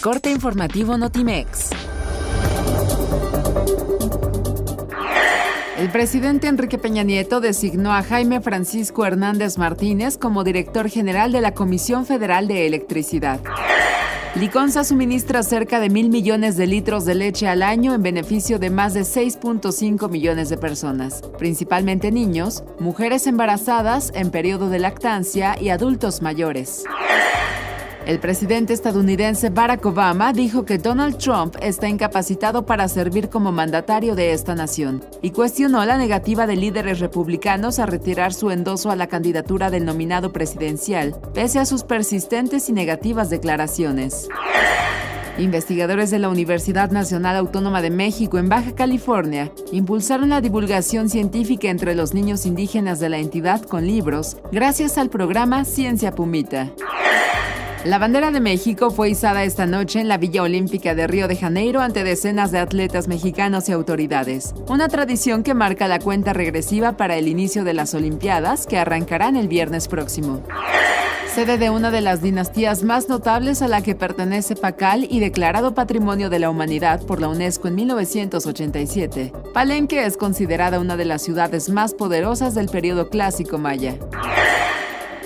Corte informativo Notimex. El presidente Enrique Peña Nieto designó a Jaime Francisco Hernández Martínez como director general de la Comisión Federal de Electricidad. Liconza suministra cerca de mil millones de litros de leche al año en beneficio de más de 6.5 millones de personas, principalmente niños, mujeres embarazadas en periodo de lactancia y adultos mayores. El presidente estadounidense Barack Obama dijo que Donald Trump está incapacitado para servir como mandatario de esta nación y cuestionó la negativa de líderes republicanos a retirar su endoso a la candidatura del nominado presidencial, pese a sus persistentes y negativas declaraciones. Investigadores de la Universidad Nacional Autónoma de México en Baja California impulsaron la divulgación científica entre los niños indígenas de la entidad con libros gracias al programa Ciencia Pumita. La bandera de México fue izada esta noche en la Villa Olímpica de Río de Janeiro ante decenas de atletas mexicanos y autoridades, una tradición que marca la cuenta regresiva para el inicio de las Olimpiadas que arrancarán el viernes próximo. Sede de una de las dinastías más notables a la que pertenece Pacal y declarado Patrimonio de la Humanidad por la UNESCO en 1987, Palenque es considerada una de las ciudades más poderosas del periodo clásico maya.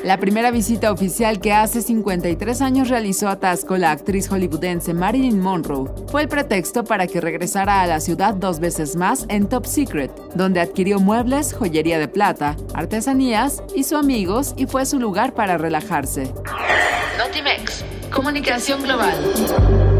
La primera visita oficial que hace 53 años realizó a Tasco la actriz hollywoodense Marilyn Monroe fue el pretexto para que regresara a la ciudad dos veces más en Top Secret, donde adquirió muebles, joyería de plata, artesanías, hizo amigos y fue su lugar para relajarse. Notimex, Comunicación Global.